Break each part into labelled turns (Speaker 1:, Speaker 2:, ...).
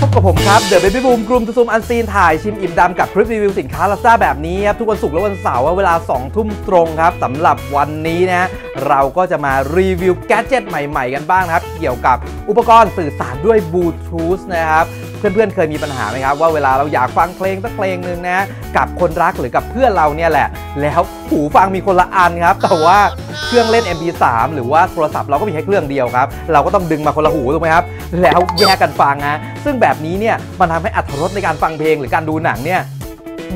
Speaker 1: พบกับผมครับ เดอะเบบี้บูมกลุ่มทุซุมอันซีนถ่ายชิมอิ่มดำกับคลิปรีวิวสินค้าลาซาแบบนี้ครับ ทุกวันศุกร์และวันเสาร์เวลา 2 ทุ่มตรงครับสำหรับวันนี้นะเราก็จะมารีวิวแกดเจิตใหม่ ๆ กันบ้างนะครับ เกี่ยวกับอุปกรณ์สื่อสารด้วยบลูทูธนะครับ เพื่อนๆ เคยมีปัญหาไหมครับ ว่าเวลาเราอยากฟังเพลงสักเพลงหนึ่งนะกับคนรักหรือกับเพื่อนเราเนี่ยแหละ แล้วหูฟังมีคนละอันครับ แต่ว่าเครื่องเล่น MP3 หรือว่าโทรศัพท์เราก็มีแค่เครื่องเดียวครับ เราก็ต้องดึงมาคนละหูถูกไหมครับ แล้วแยกกันฟังนะซึ่งแบบนี้เนี่ยมันทำให้อัตรสในการฟังเพลงหรือการดูหนังเนี่ย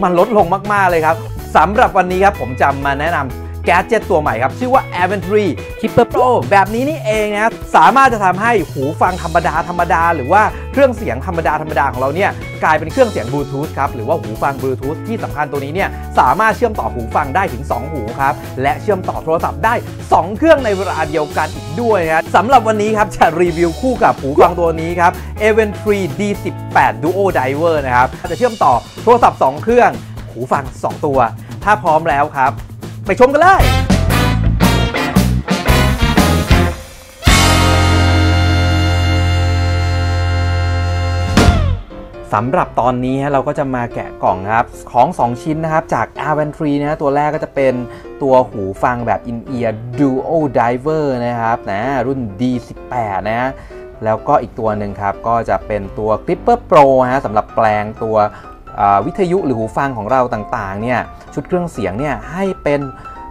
Speaker 1: มันลดลงมากๆเลยครับสำหรับวันนี้ครับผมจะมาแนะนำ แกดเจ็ตตัวใหม่ครับ ชื่อว่า a v e n t r y Keeper Pro แบบนี้นี่เองนะสามารถจะทำให้หูฟังธรรมดาธรรมดา หรือว่าเครื่องเสียงธรรมดาธรรมดาของเราเนี่ยกลายเป็นเครื่องเสียงบลูทูธครับหรือว่าหูฟังบลูทูธที่สำคัญตัวนี้เนี่ยสามารถเชื่อมต่อหูฟังได้ถึง 2 หูครับและเชื่อมต่อโทรศัพท์ได้ 2 เครื่องในเวลาเดียวกันอีกด้วยนะสำหรับวันนี้ครับจะรีวิวคู่กับหูฟังตัวนี้ครับ a v e n t r y D18 Duo Diver นะครับจะเชื่อมต่อโทรศัพท์ 2 เครื่อง หูฟัง 2 ตัว ถ้าพร้อมแล้วครับ ไปชมกันเลยสำหรับตอนนี้เราก็จะมาแกะกล่องครับของ 2 ชิ้นนะครับ จาก a v e n t r y นะตัวแรกก็จะเป็นตัวหูฟังแบบ In-Ear Duo Diver นะครับนะรุ่น D18 นะแล้วก็อีกตัวหนึ่งครับ ก็จะเป็นตัว Clipper Pro ฮะสำหรับแปลงตัว วิทยุหรือหูฟังของเราต่างๆเนี่ยชุดเครื่องเสียงเนี่ยให้เป็น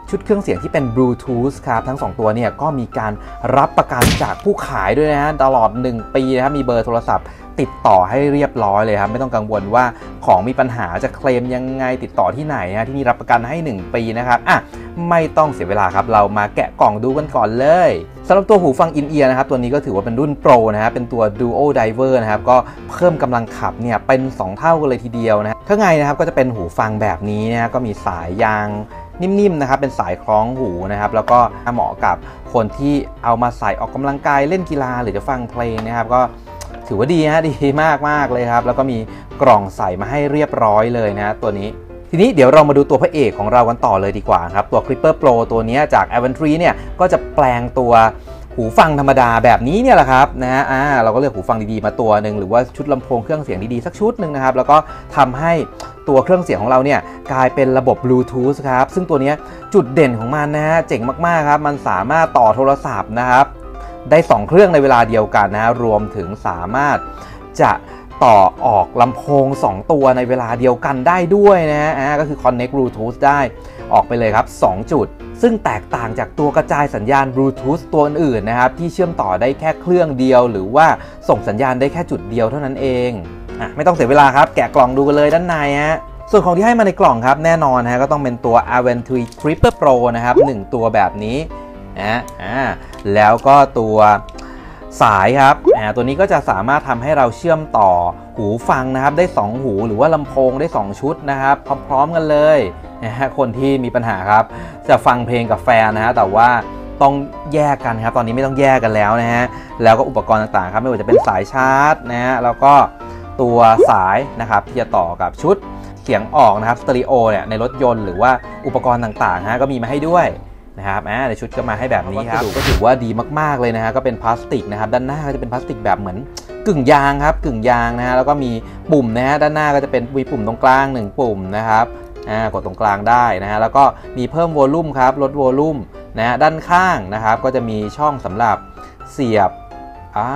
Speaker 1: ชุดเครื่องเสียงที่เป็นบลูทูธครับทั้ง 2 ตัวเนี่ยก็มีการรับประกันจากผู้ขายด้วยนะฮะตลอด 1 ปีนะครับมีเบอร์โทรศัพท์ ติดต่อให้เรียบร้อยเลยครับ ไม่ต้องกังวลว่าของมีปัญหาจะเคลมยังไงติดต่อที่ไหนนะที่นี่รับประกันให้ 1 ปีนะครับอะไม่ต้องเสียเวลาครับ เรามาแกะกล่องดูกันก่อนเลยสำหรับตัวหูฟังอินเอียร์นะครับ ตัวนี้ก็ถือว่าเป็นรุ่นโปรนะครับเป็นตัว Duo Diver นะครับ ก็เพิ่มกำลังขับเนี่ยเป็น 2 เท่ากันเลยทีเดียวนะข้างในนะครับก็จะเป็นหูฟังแบบนี้นะก็มีสายยางนิ่มๆนะครับเป็นสายคล้องหูนะครับ แล้วก็เหมาะกับคนที่เอามาใส่ออกกำลังกายเล่นกีฬาหรือจะฟังเพลงนะครับ ก็ ถือว่าดีฮะดีมากมากเลยครับ แล้วก็มีกล่องใส่มาให้เรียบร้อยเลยนะตัวนี้ทีนี้เดี๋ยวเรามาดูตัวพระเอกของเรากันต่อเลยดีกว่าครับ ตัว Clipper Pro ตัวนี้จาก a v e n t r y เนี่ยก็จะแปลงตัวหูฟังธรรมดาแบบนี้เนี่ยแหละครับนะฮะอ่าเราก็เลือกหูฟังดีๆมาตัวหนึ่งหรือว่าชุดลำโพงเครื่องเสียงดีๆสักชุดหนึ่งนะครับ แล้วก็ทำให้ตัวเครื่องเสียงของเราเนี่ยกลายเป็นระบบบลูทูธครับซึ่งตัวนี้จุดเด่นของมันนะฮะเจ๋งมากๆครับ มันสามารถต่อโทรศัพท์นะครับ ได้ 2 เครื่องในเวลาเดียวกันนะรวมถึงสามารถจะต่อออกลำโพง 2 ตัวในเวลาเดียวกันได้ด้วยนะฮะก็คือ Connect Bluetooth ได้ออกไปเลยครับ 2 จุด ซึ่งแตกต่างจากตัวกระจายสัญญาณบลูทูธตัวอื่นนะครับ ที่เชื่อมต่อได้แค่เครื่องเดียว หรือว่าส่งสัญญาณได้แค่จุดเดียวเท่านั้นเองอะไม่ต้องเสียเวลาครับแกะกล่องดูกันเลยด้านในฮะส่วนของที่ให้มาในกล่องครับแน่นอนฮะก็ต้องเป็นตัว a v e n t r y Triple Pro นะครับ1ตัวแบบนี้ นะอ่าแล้วก็ตัวสายครับอ่าตัวนี้ก็จะสามารถทำให้เราเชื่อมต่อหูฟังนะครับ ได้ 2 หูหรือว่าลำโพงได้ 2 ชุดนะครับ พร้อมๆกันเลยนะฮะคนที่มีปัญหาครับ จะฟังเพลงกับแฟนนะฮะแต่ว่าต้องแยกกันครับ ตอนนี้ไม่ต้องแยกกันแล้วนะฮะแล้วก็อุปกรณ์ต่างๆครับไม่ว่าจะเป็นสายชาร์จนะฮะแล้วก็ตัวสายนะครับที่จะต่อกับชุดเสียงออกนะครับสเตอริโอเนี่ยในรถยนต์หรือว่าอุปกรณ์ต่างๆฮะก็มีมาให้ด้วย นะครับอ่าในชุดก็มาให้แบบนี้ครับก็ถือว่าดีมากๆเลยนะฮะก็เป็นพลาสติกนะครับด้านหน้าก็จะเป็นพลาสติกแบบเหมือนกึ่งยางครับกึ่งยางนะฮะแล้วก็มีปุ่มนะฮะด้านหน้าก็จะเป็นมีปุ่มตรงกลาง 1 ปุ่มนะครับอ่ากดตรงกลางได้นะฮะแล้วก็มีเพิ่มโวลูมครับลดโวลูมนะฮะด้านข้างนะครับก็จะมีช่องสำหรับเสียบอ่า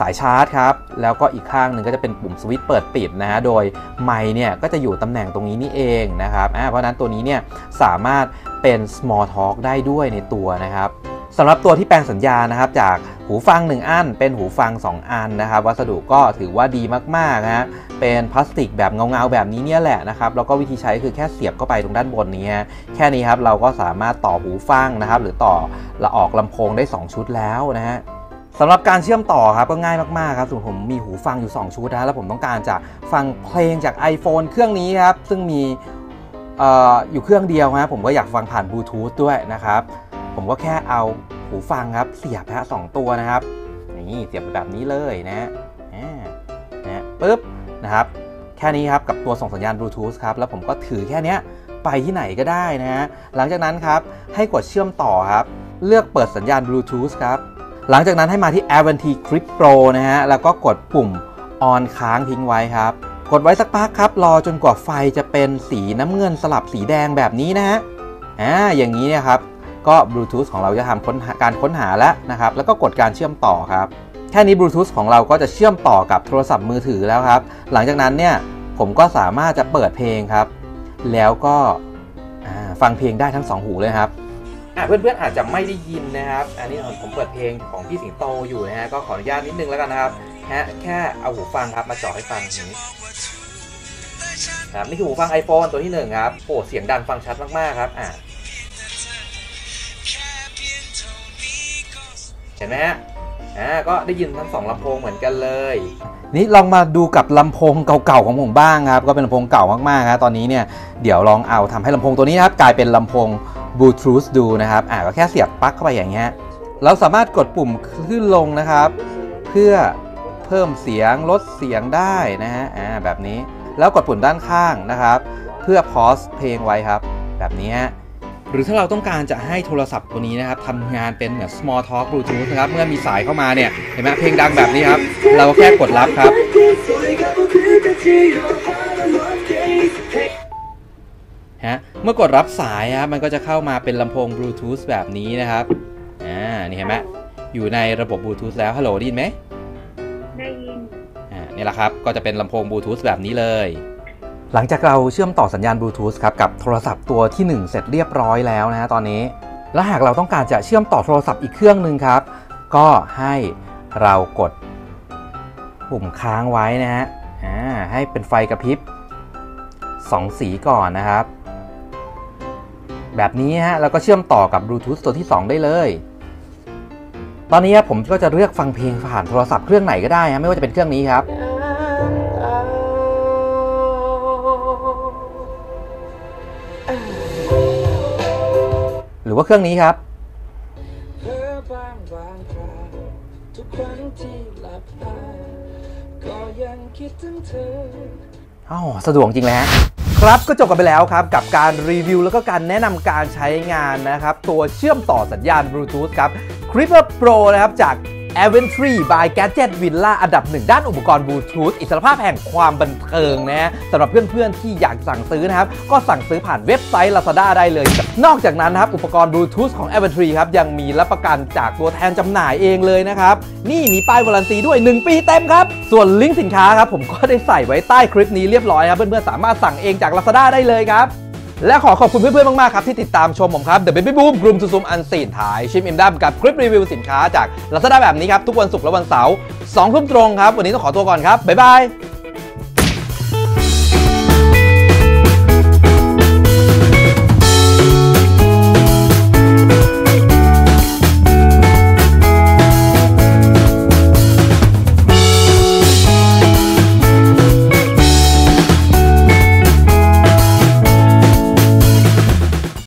Speaker 1: สายชาร์จครับ แล้วก็อีกข้างหนึ่งก็จะเป็นปุ่มสวิตช์เปิดปิดนะฮะ โดยไมค์เนี่ยก็จะอยู่ตำแหน่งตรงนี้นี่เองนะครับ เพราะนั้นตัวนี้เนี่ยสามารถเป็น small talk ได้ด้วยในตัวนะครับสำหรับตัวที่แปลงสัญญาณนะครับ จากหูฟัง 1 อัน เป็นหูฟัง 2 อันนะครับ วัสดุก็ถือว่าดีมากๆนะฮะเป็นพลาสติกแบบเงาๆแบบนี้เนี่ยแหละนะครับแล้วก็วิธีใช้คือแค่เสียบเข้าไปตรงด้านบนนี้แค่นี้ครับเราก็สามารถต่อหูฟังนะครับ หรือต่อละออกลำโพงได้ 2 ชุดแล้วนะฮะ สำหรับการเชื่อมต่อครับก็ง่ายมากๆครับส่วนผมมีหูฟังอยู่ 2 ชุดนะแล้วผมต้องการจะฟังเพลงจาก iPhone เครื่องนี้ครับ ซึ่งมีออยู่เครื่องเดียวนะผมก็อยากฟังผ่านบลูทูธด้วยนะครับ ผมก็แค่เอาหูฟังครับ เสียบฮะสองตัวนะครับนี่เสียบแบบนี้เลยนะนะปึ๊บนะครับ แค่นี้ครับกับตัวส่งสัญญาณบลูทูธครับแล้วผมก็ถือแค่นี้ไปที่ไหนก็ได้นะฮะหลังจากนั้นครับให้กดเชื่อมต่อครับ เลือกเปิดสัญญาณบลูทูธครับ หลังจากนั้นให้มาที่ a v e n t y Clip Pro นะฮะ แล้วก็กดปุ่มออนค้างทิ้งไว้ครับ กดไว้สักพักครับ รอจนกว่าไฟจะเป็นสีน้ำเงินสลับสีแดงแบบนี้นะฮะ อ่า อย่างนี้เนี่ยครับ ก็บลูทูธของเราจะทำค้นการค้นหาแล้วนะครับ แล้วก็กดการเชื่อมต่อครับ แค่นี้บลูทูธของเราก็จะเชื่อมต่อกับโทรศัพท์มือถือแล้วครับ หลังจากนั้นเนี่ย ผมก็สามารถจะเปิดเพลงครับ แล้วก็ฟังเพลงได้ทั้งสองหูเลยครับ อะเพื่อนๆอาจจะไม่ได้ยินนะครับ อันนี้ผมเปิดเพลงของพี่สิงโตอยู่นะฮะก็ขออนุญาตนิดนึงแล้วกันนะครับฮะแค่เอาหูฟังครับมาจ่อให้ฟังนี้ครับนี่คือหูฟัง iPhone ตัวที่หนึ่งครับโอ้เสียงดังฟังชัดมากๆครับอะเห็นไหมฮะอ่าก็ได้ยินทั้งสองลำโพงเหมือนกันเลยนี่ลองมาดูกับลำโพงเก่าๆของผมบ้างครับ ก็เป็นลำโพงเก่ามากๆครับตอนนี้เนี่ยเดี๋ยวลองเอาทำให้ลำโพงตัวนี้นะครับกลายเป็นลำโพง บลูทูธดูนะครับอ่าก็แค่เสียบปลั๊กเข้าไปอย่างเงี้ยเราสามารถกดปุ่มขึ้นลงนะครับ เพื่อเพิ่มเสียงลดเสียงได้นะฮะอ่าแบบนี้แล้วกดปุ่มด้านข้างนะครับ เพื่อพอสเพลงไว้ครับ แบบนี้ฮะหรือถ้าเราต้องการจะให้โทรศัพท์ตัวนี้นะครับทำงานเป็นเหมือน small talk bluetooth นะครับ เมื่อมีสายเข้ามาเนี่ย เห็นไหมเพลงดังแบบนี้ครับ เราก็แค่กดรับครับ เมื่อกดรับสายครับมันก็จะเข้ามาเป็นลำโพงบลูทูธแบบนี้นะครับอ่านี่เห็นไหมอยู่ในระบบบลูทูธแล้วฮัลโหลได้ยินไหม
Speaker 2: ได้ยิน
Speaker 1: อ่านี่แหละครับก็จะเป็นลำโพงบลูทูธแบบนี้เลย หลังจากเราเชื่อมต่อสัญญาณบลูทูธครับกับโทรศัพท์ตัวที่ 1 เสร็จเรียบร้อยแล้วนะฮะตอนนี้ แล้วหากเราต้องการจะเชื่อมต่อโทรศัพท์อีกเครื่องหนึ่งครับ ก็ให้เรากดปุ่มค้างไว้นะฮะอ่าให้เป็นไฟกระพริบ2 สีก่อนนะครับ แบบนี้ฮะเราก็เชื่อมต่อกับบลูทูธตัวที่ 2 ได้เลย ตอนนี้ผมก็จะเลือกฟังเพลงผ่านโทรศัพท์เครื่องไหนก็ได้ฮะไม่ว่าจะเป็นเครื่องนี้ครับหรือว่าเครื่องนี้ครับ
Speaker 3: เพ้อบางบางคราวทุกครั้งที่หลับตาก็ยังคิดถึงเธอ
Speaker 1: อ้าวสะดวกจริงเลยฮะ ครับก็จบกันไปแล้วครับกับการรีวิวแล้วก็การแนะนำการใช้งานนะครับ ตัวเชื่อมต่อสัญญาณบลูทูธครับ c r i p p e r Pro นะครับจาก a v e n t r y by Gadget Villa อันดับหนึ่งด้านอุปกรณ์บลูทูธอิสรภาพแห่งความบันเทิงนะสำหรับเพื่อนๆ ที่อยากสั่งซื้อนะครับ ก็สั่งซื้อผ่านเว็บไซต์ Lazada ได้เลย นอกจากนั้นนะครับ อุปกรณ์บลูทูธของ a v e n t r y ครับ ยังมีรับประกันจากตัวแทนจำหน่ายเองเลยนะครับ นี่มีป้ายวารันตีด้วย 1 ปีเต็มครับ ส่วนลิงก์สินค้าครับผมก็ได้ใส่ไว้ใต้คลิปนี้เรียบร้อยครับเพื่อนๆสามารถสั่งเองจาก Lazada ได้เลยครับ และขอขอบคุณเพื่อนๆ มากๆ ครับ ที่ติดตามชมผมครับ The Baby Boom กลุ่มซุมอันซีนถ่ายชิมอิมดัมกับคลิปรีวิวสินค้าจากลาซาด้าแบบนี้ครับ ทุกวันศุกร์และวันเสาร์สองทุ่มตรงครับ วันนี้ต้องขอตัวก่อนครับ บ๊ายบาย